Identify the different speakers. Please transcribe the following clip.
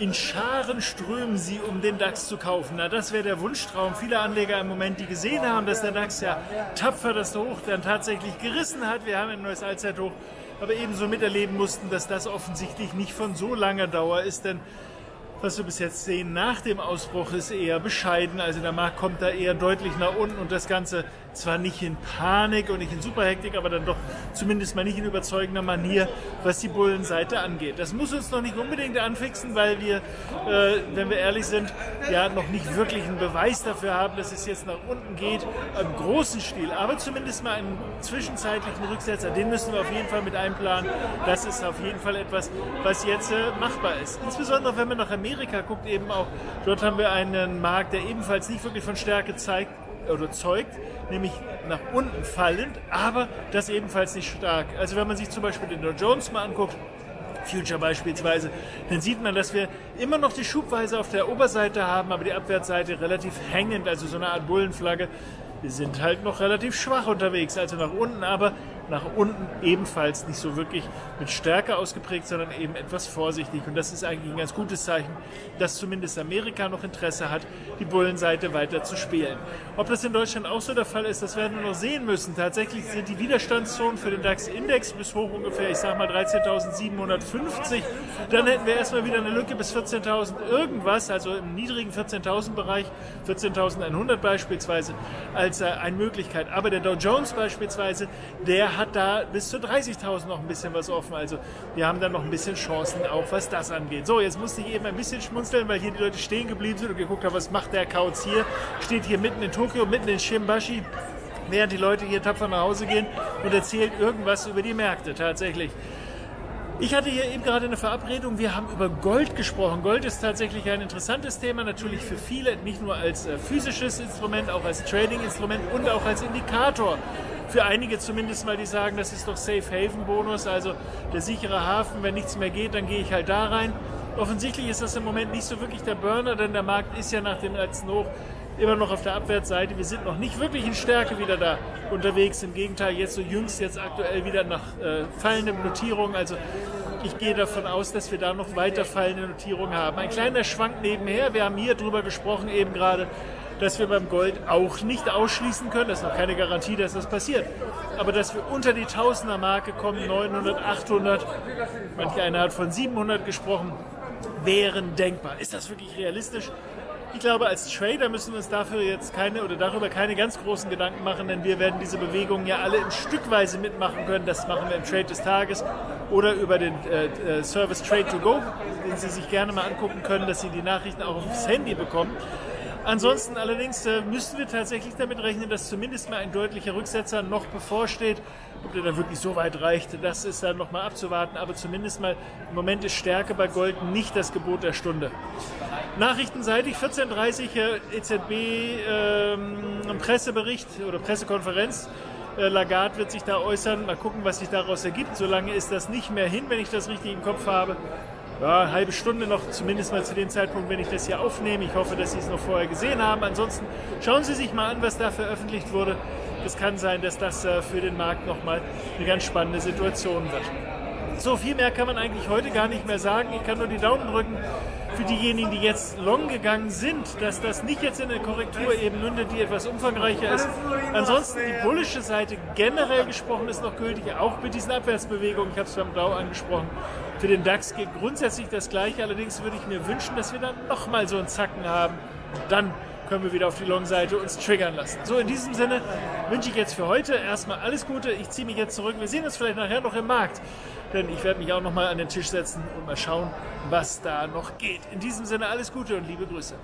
Speaker 1: in Scharen strömen sie, um den DAX zu kaufen. Na, das wäre der Wunschtraum vieler Anleger im Moment, die gesehen haben, dass der DAX ja tapfer das Hoch dann tatsächlich gerissen hat. Wir haben ein neues Allzeithoch, aber ebenso miterleben mussten, dass das offensichtlich nicht von so langer Dauer ist, denn was wir bis jetzt sehen nach dem Ausbruch ist eher bescheiden. Also der Markt kommt da eher deutlich nach unten und das Ganze zwar nicht in Panik und nicht in Superhektik, aber dann doch zumindest mal nicht in überzeugender Manier, was die Bullenseite angeht. Das muss uns noch nicht unbedingt anfixen, weil wir, äh, wenn wir ehrlich sind, ja noch nicht wirklich einen Beweis dafür haben, dass es jetzt nach unten geht, im großen Stil, aber zumindest mal einen zwischenzeitlichen Rücksetzer, den müssen wir auf jeden Fall mit einplanen. Das ist auf jeden Fall etwas, was jetzt äh, machbar ist. Insbesondere wenn wir nach Amerika guckt, eben auch, dort haben wir einen Markt, der ebenfalls nicht wirklich von Stärke zeigt, oder zeugt, nämlich nach unten fallend, aber das ebenfalls nicht stark. Also wenn man sich zum Beispiel den Dow Jones mal anguckt, Future beispielsweise, dann sieht man, dass wir immer noch die Schubweise auf der Oberseite haben, aber die Abwärtsseite relativ hängend, also so eine Art Bullenflagge. Wir sind halt noch relativ schwach unterwegs, also nach unten, aber nach unten ebenfalls nicht so wirklich mit Stärke ausgeprägt, sondern eben etwas vorsichtig. Und das ist eigentlich ein ganz gutes Zeichen, dass zumindest Amerika noch Interesse hat, die Bullenseite weiter zu spielen. Ob das in Deutschland auch so der Fall ist, das werden wir noch sehen müssen. Tatsächlich sind die Widerstandszonen für den DAX-Index bis hoch ungefähr, ich sag mal 13.750. Dann hätten wir erstmal wieder eine Lücke bis 14.000 irgendwas, also im niedrigen 14.000 Bereich, 14.100 beispielsweise, als äh, eine Möglichkeit. Aber der Dow Jones beispielsweise, der hat da bis zu 30.000 noch ein bisschen was offen. Also wir haben da noch ein bisschen Chancen, auch was das angeht. So, jetzt musste ich eben ein bisschen schmunzeln, weil hier die Leute stehen geblieben sind und geguckt haben, was macht der Kauz hier. Steht hier mitten in Tokio, mitten in Shimbashi, während die Leute hier tapfer nach Hause gehen und erzählt irgendwas über die Märkte tatsächlich. Ich hatte hier eben gerade eine Verabredung. Wir haben über Gold gesprochen. Gold ist tatsächlich ein interessantes Thema, natürlich für viele, nicht nur als äh, physisches Instrument, auch als Trading-Instrument und auch als Indikator für einige zumindest mal, die sagen, das ist doch Safe Haven Bonus, also der sichere Hafen, wenn nichts mehr geht, dann gehe ich halt da rein. Offensichtlich ist das im Moment nicht so wirklich der Burner, denn der Markt ist ja nach dem letzten Hoch immer noch auf der Abwärtsseite. Wir sind noch nicht wirklich in Stärke wieder da unterwegs. Im Gegenteil, jetzt so jüngst, jetzt aktuell wieder nach äh, fallenden Notierungen. Also ich gehe davon aus, dass wir da noch weiter fallende Notierungen haben. Ein kleiner Schwank nebenher. Wir haben hier drüber gesprochen eben gerade dass wir beim Gold auch nicht ausschließen können, das ist noch keine Garantie, dass das passiert, aber dass wir unter die Tausender-Marke kommen, 900, 800, manche einer hat von 700 gesprochen, wären denkbar. Ist das wirklich realistisch? Ich glaube, als Trader müssen wir uns dafür jetzt keine oder darüber keine ganz großen Gedanken machen, denn wir werden diese Bewegungen ja alle im Stückweise mitmachen können. Das machen wir im Trade des Tages oder über den äh, äh Service Trade to Go, den Sie sich gerne mal angucken können, dass Sie die Nachrichten auch aufs Handy bekommen. Ansonsten allerdings äh, müssen wir tatsächlich damit rechnen, dass zumindest mal ein deutlicher Rücksetzer noch bevorsteht. Ob der dann wirklich so weit reicht, das ist dann nochmal abzuwarten. Aber zumindest mal im Moment ist Stärke bei Gold nicht das Gebot der Stunde. Nachrichtenseitig 14.30 äh, EZB ähm, Pressebericht oder Pressekonferenz. Äh, Lagarde wird sich da äußern. Mal gucken, was sich daraus ergibt. Solange ist das nicht mehr hin, wenn ich das richtig im Kopf habe ja, eine halbe Stunde noch, zumindest mal zu dem Zeitpunkt, wenn ich das hier aufnehme. Ich hoffe, dass Sie es noch vorher gesehen haben. Ansonsten schauen Sie sich mal an, was da veröffentlicht wurde. Es kann sein, dass das äh, für den Markt nochmal eine ganz spannende Situation wird. So viel mehr kann man eigentlich heute gar nicht mehr sagen. Ich kann nur die Daumen drücken für diejenigen, die jetzt long gegangen sind, dass das nicht jetzt in eine Korrektur eben mündet, die etwas umfangreicher ist. Ansonsten die bullische Seite generell gesprochen ist noch gültig, auch mit diesen Abwärtsbewegungen. Ich habe es beim Blau angesprochen. Für den DAX geht grundsätzlich das Gleiche. Allerdings würde ich mir wünschen, dass wir dann nochmal so einen Zacken haben. dann können wir wieder auf die Long-Seite uns triggern lassen. So, in diesem Sinne wünsche ich jetzt für heute erstmal alles Gute. Ich ziehe mich jetzt zurück. Wir sehen uns vielleicht nachher noch im Markt, denn ich werde mich auch nochmal an den Tisch setzen und mal schauen, was da noch geht. In diesem Sinne alles Gute und liebe Grüße.